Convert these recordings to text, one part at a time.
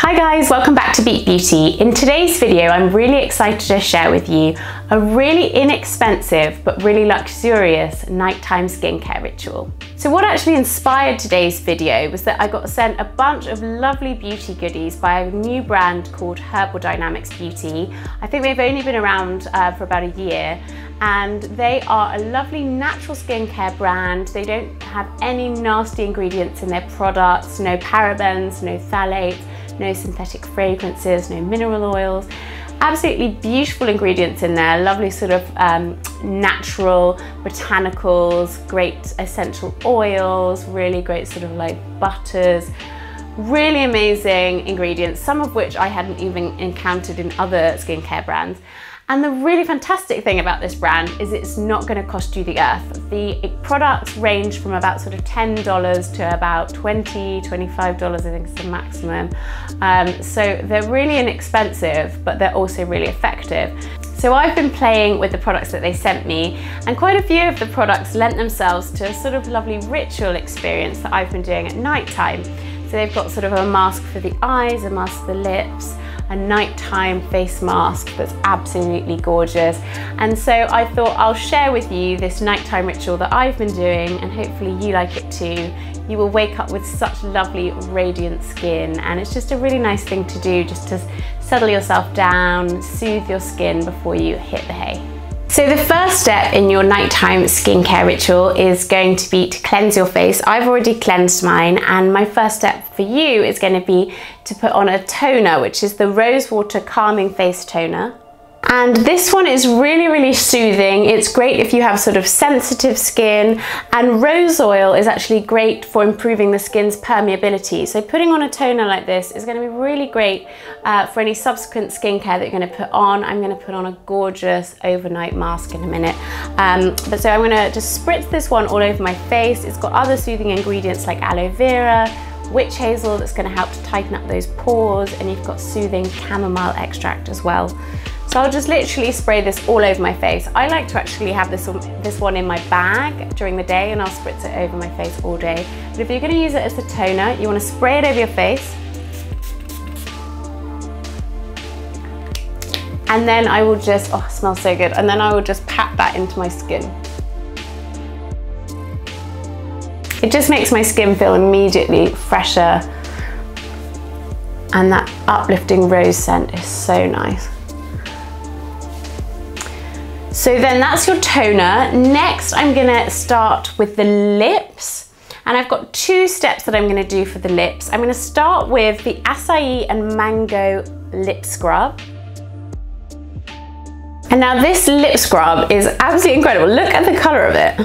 Hi guys, welcome back to Beep Beauty. In today's video, I'm really excited to share with you a really inexpensive but really luxurious nighttime skincare ritual. So what actually inspired today's video was that I got sent a bunch of lovely beauty goodies by a new brand called Herbal Dynamics Beauty. I think they've only been around uh, for about a year and they are a lovely natural skincare brand. They don't have any nasty ingredients in their products, no parabens, no phthalates, no synthetic fragrances, no mineral oils. Absolutely beautiful ingredients in there, lovely sort of um, natural botanicals, great essential oils, really great sort of like butters, really amazing ingredients, some of which I hadn't even encountered in other skincare brands. And the really fantastic thing about this brand is it's not gonna cost you the earth. The products range from about sort of $10 to about $20, $25, I think is the maximum. Um, so they're really inexpensive, but they're also really effective. So I've been playing with the products that they sent me and quite a few of the products lent themselves to a sort of lovely ritual experience that I've been doing at night time. So they've got sort of a mask for the eyes, a mask for the lips, a nighttime face mask that's absolutely gorgeous. And so I thought I'll share with you this nighttime ritual that I've been doing and hopefully you like it too. You will wake up with such lovely radiant skin and it's just a really nice thing to do just to settle yourself down, soothe your skin before you hit the hay. So the first step in your nighttime skincare ritual is going to be to cleanse your face. I've already cleansed mine and my first step for you is going to be to put on a toner, which is the Rose Water Calming Face Toner. And this one is really, really soothing. It's great if you have sort of sensitive skin and rose oil is actually great for improving the skin's permeability. So putting on a toner like this is gonna be really great uh, for any subsequent skincare that you're gonna put on. I'm gonna put on a gorgeous overnight mask in a minute. Um, but so I'm gonna just spritz this one all over my face. It's got other soothing ingredients like aloe vera, witch hazel that's gonna help to tighten up those pores and you've got soothing chamomile extract as well. So I'll just literally spray this all over my face. I like to actually have this one, this one in my bag during the day and I'll spritz it over my face all day. But if you're gonna use it as a toner, you wanna spray it over your face. And then I will just, oh, smells so good. And then I will just pat that into my skin. It just makes my skin feel immediately fresher and that uplifting rose scent is so nice. So then that's your toner. Next, I'm gonna start with the lips. And I've got two steps that I'm gonna do for the lips. I'm gonna start with the acai and mango lip scrub. And now this lip scrub is absolutely incredible. Look at the color of it.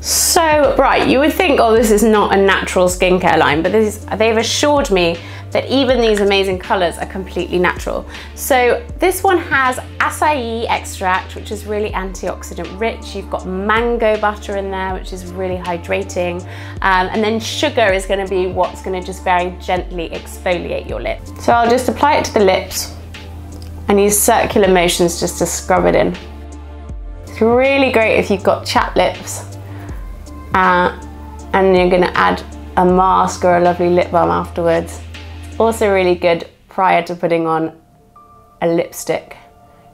So bright. You would think, oh, this is not a natural skincare line, but this, they've assured me that even these amazing colors are completely natural. So this one has acai extract, which is really antioxidant rich. You've got mango butter in there, which is really hydrating. Um, and then sugar is gonna be what's gonna just very gently exfoliate your lips. So I'll just apply it to the lips and use circular motions just to scrub it in. It's really great if you've got chapped lips uh, and you're gonna add a mask or a lovely lip balm afterwards. Also really good prior to putting on a lipstick.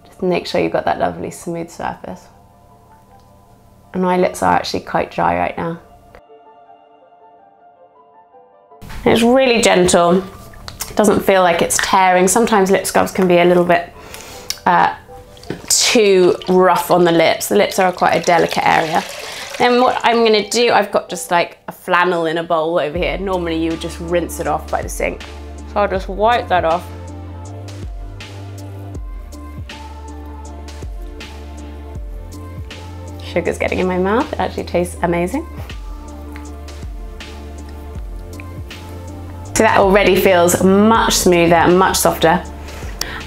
Just make sure you've got that lovely smooth surface. And my lips are actually quite dry right now. It's really gentle. Doesn't feel like it's tearing. Sometimes lip scrubs can be a little bit uh, too rough on the lips. The lips are quite a delicate area. Then what I'm gonna do, I've got just like a flannel in a bowl over here. Normally you would just rinse it off by the sink. So I'll just wipe that off. Sugar's getting in my mouth. It actually tastes amazing. So that already feels much smoother much softer.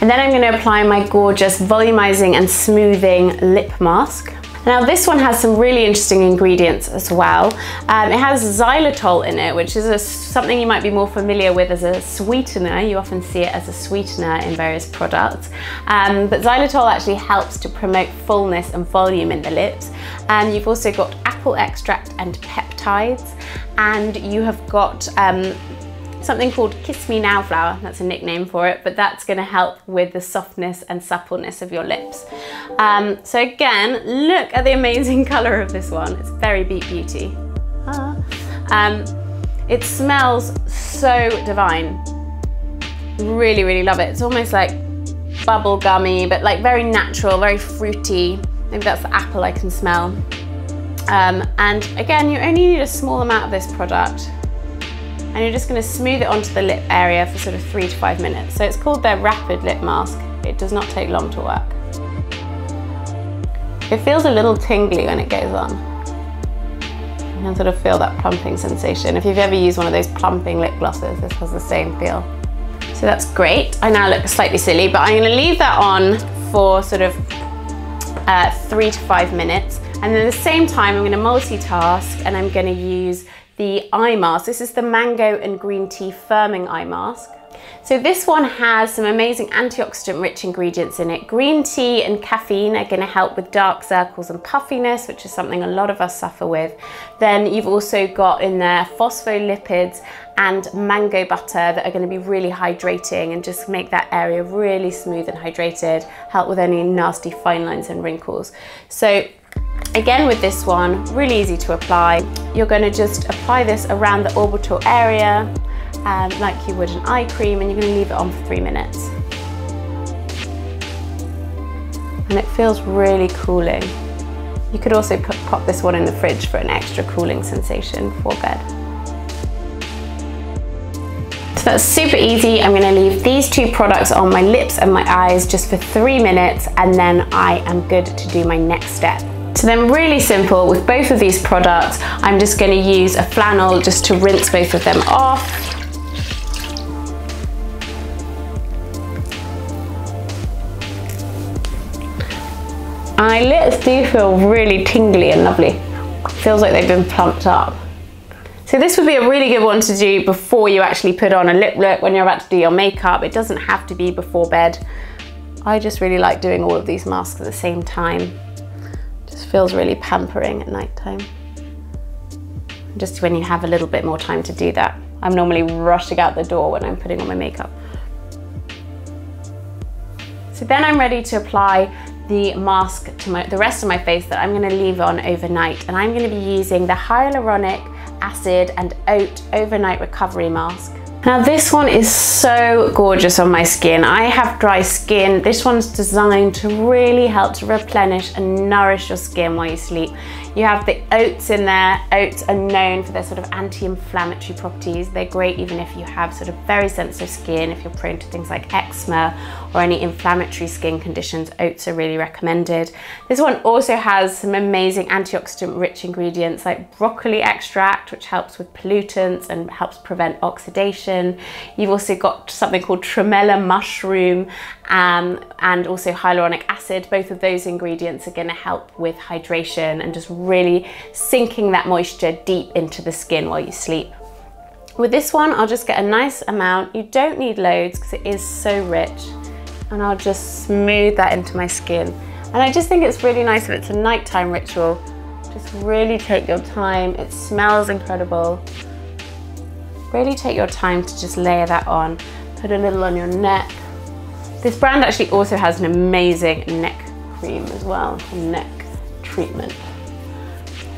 And then I'm gonna apply my gorgeous volumizing and smoothing lip mask. Now this one has some really interesting ingredients as well. Um, it has xylitol in it, which is a, something you might be more familiar with as a sweetener. You often see it as a sweetener in various products. Um, but xylitol actually helps to promote fullness and volume in the lips. And you've also got apple extract and peptides. And you have got um, something called Kiss Me Now Flower, that's a nickname for it, but that's gonna help with the softness and suppleness of your lips. Um, so again, look at the amazing color of this one. It's very Beep Beauty. Ah. Um, it smells so divine. Really, really love it. It's almost like bubble gummy, but like very natural, very fruity. Maybe that's the apple I can smell. Um, and again, you only need a small amount of this product and you're just gonna smooth it onto the lip area for sort of three to five minutes. So it's called their rapid lip mask. It does not take long to work. It feels a little tingly when it goes on. You can sort of feel that plumping sensation. If you've ever used one of those plumping lip glosses, this has the same feel. So that's great. I now look slightly silly, but I'm gonna leave that on for sort of uh, three to five minutes. And then at the same time, I'm gonna multitask and I'm gonna use the eye mask. This is the mango and green tea firming eye mask. So this one has some amazing antioxidant rich ingredients in it. Green tea and caffeine are gonna help with dark circles and puffiness, which is something a lot of us suffer with. Then you've also got in there phospholipids and mango butter that are gonna be really hydrating and just make that area really smooth and hydrated, help with any nasty fine lines and wrinkles. So Again with this one, really easy to apply. You're gonna just apply this around the orbital area um, like you would an eye cream and you're gonna leave it on for three minutes. And it feels really cooling. You could also pop this one in the fridge for an extra cooling sensation before bed. So that's super easy. I'm gonna leave these two products on my lips and my eyes just for three minutes and then I am good to do my next step. So then really simple, with both of these products, I'm just gonna use a flannel just to rinse both of them off. My lips do feel really tingly and lovely. Feels like they've been plumped up. So this would be a really good one to do before you actually put on a lip look when you're about to do your makeup. It doesn't have to be before bed. I just really like doing all of these masks at the same time. Feels really pampering at night time. Just when you have a little bit more time to do that. I'm normally rushing out the door when I'm putting on my makeup. So then I'm ready to apply the mask to my, the rest of my face that I'm gonna leave on overnight. And I'm gonna be using the hyaluronic acid and oat overnight recovery mask. Now this one is so gorgeous on my skin. I have dry skin. This one's designed to really help to replenish and nourish your skin while you sleep. You have the oats in there. Oats are known for their sort of anti-inflammatory properties. They're great even if you have sort of very sensitive skin, if you're prone to things like eczema or any inflammatory skin conditions, oats are really recommended. This one also has some amazing antioxidant rich ingredients like broccoli extract, which helps with pollutants and helps prevent oxidation. You've also got something called tremella mushroom um, and also hyaluronic acid. Both of those ingredients are gonna help with hydration and just really sinking that moisture deep into the skin while you sleep. With this one, I'll just get a nice amount. You don't need loads because it is so rich. And I'll just smooth that into my skin. And I just think it's really nice if it's a nighttime ritual. Just really take your time. It smells incredible. Really take your time to just layer that on. Put a little on your neck. This brand actually also has an amazing neck cream as well, neck treatment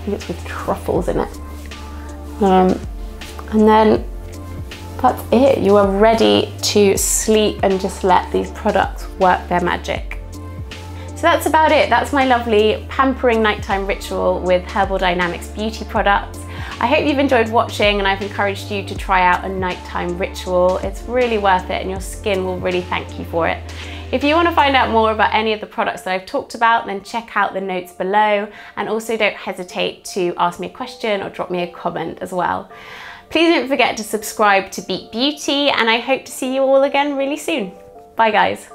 think it's with truffles in it. Um, and then that's it. You are ready to sleep and just let these products work their magic. So that's about it. That's my lovely pampering nighttime ritual with Herbal Dynamics beauty products. I hope you've enjoyed watching and I've encouraged you to try out a nighttime ritual. It's really worth it and your skin will really thank you for it. If you want to find out more about any of the products that I've talked about, then check out the notes below and also don't hesitate to ask me a question or drop me a comment as well. Please don't forget to subscribe to Beep Beauty and I hope to see you all again really soon. Bye guys.